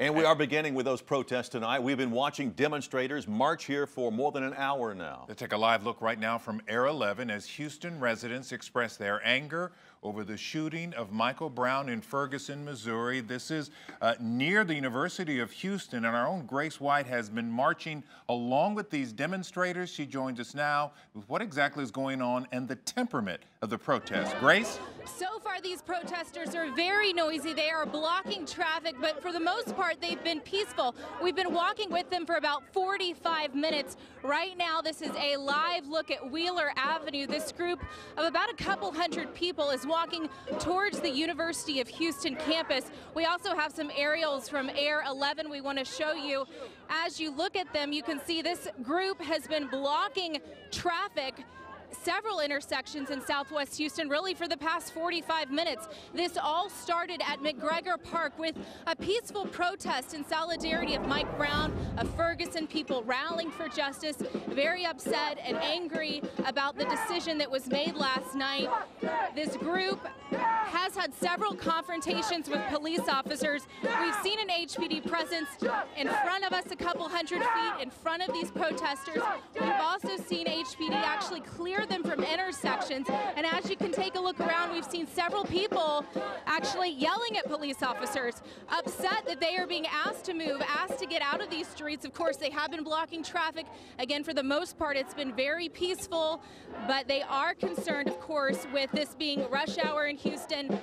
And we are beginning with those protests tonight. We've been watching demonstrators march here for more than an hour now. Let's take a live look right now from Air 11 as Houston residents express their anger over the shooting of Michael Brown in Ferguson, Missouri. This is uh, near the University of Houston, and our own Grace White has been marching along with these demonstrators. She joins us now with what exactly is going on and the temperament of the protest. Grace? So far, these protesters are very noisy. They are blocking traffic, but for the most part, they've been peaceful. We've been walking with them for about 45 minutes. Right now, this is a live look at Wheeler Avenue. This group of about a couple hundred people is walking towards the University of Houston campus. We also have some aerials from Air 11 we want to show you. As you look at them, you can see this group has been blocking traffic several intersections in southwest Houston really for the past 45 minutes. This all started at McGregor Park with a peaceful protest in solidarity of Mike Brown, of Ferguson people rallying for justice, very upset and angry about the decision that was made last night. This group has had several confrontations with police officers. We've seen an HPD presence in front of us a couple hundred feet in front of these protesters. We've also seen HPD actually clear clear them from intersections. And as you can take a look around, we've seen several people actually yelling at police officers, upset that they are being asked to move, asked to get out of these streets. Of course, they have been blocking traffic. Again, for the most part, it's been very peaceful, but they are concerned, of course, with this being rush hour in Houston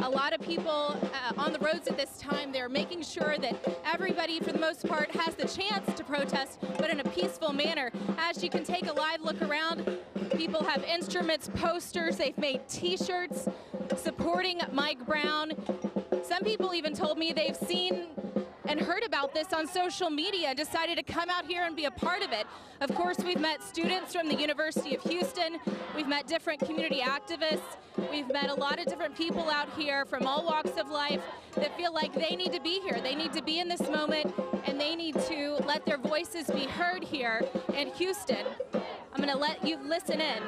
a lot of people uh, on the roads at this time. They're making sure that everybody, for the most part, has the chance to protest, but in a peaceful manner. As you can take a live look around, people have instruments, posters, they've made t-shirts supporting Mike Brown. Some people even told me they've seen and heard about this on social media and decided to come out here and be a part of it. Of course, we've met students from the University of Houston. We've met different community activists. We've met a lot of different people out here from all walks of life that feel like they need to be here. They need to be in this moment and they need to let their voices be heard here in Houston. Going to let you listen in.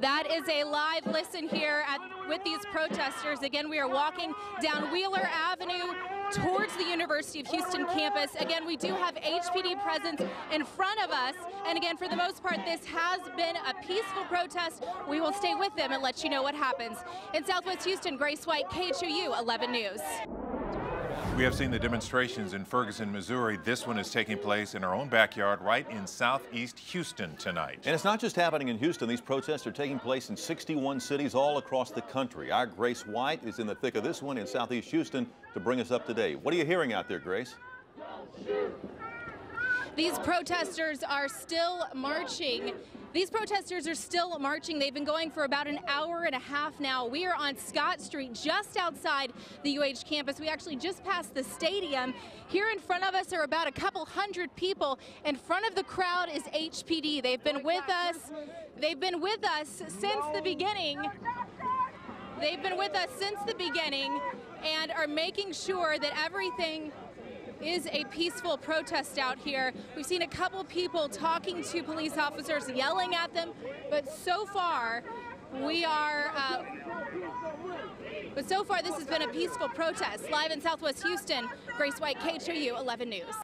That is a live listen here at, with these protesters. Again, we are walking down Wheeler Avenue towards the University of Houston campus. Again, we do have HPD presence in front of us. And again, for the most part, this has been a peaceful protest. We will stay with them and let you know what happens. In Southwest Houston, Grace White, KHOU 11 News. We have seen the demonstrations in Ferguson, Missouri. This one is taking place in our own backyard right in southeast Houston tonight. And it's not just happening in Houston. These protests are taking place in 61 cities all across the country. Our Grace White is in the thick of this one in southeast Houston to bring us up to date. What are you hearing out there, Grace? These protesters are still marching. These protesters are still marching. They've been going for about an hour and a half now. We are on Scott Street, just outside the UH campus. We actually just passed the stadium. Here in front of us are about a couple hundred people. In front of the crowd is HPD. They've been with us. They've been with us since the beginning. They've been with us since the beginning and are making sure that everything is a peaceful protest out here. We've seen a couple people talking to police officers, yelling at them, but so far, we are, uh, but so far this has been a peaceful protest. Live in Southwest Houston, Grace White, KHOU 11 News.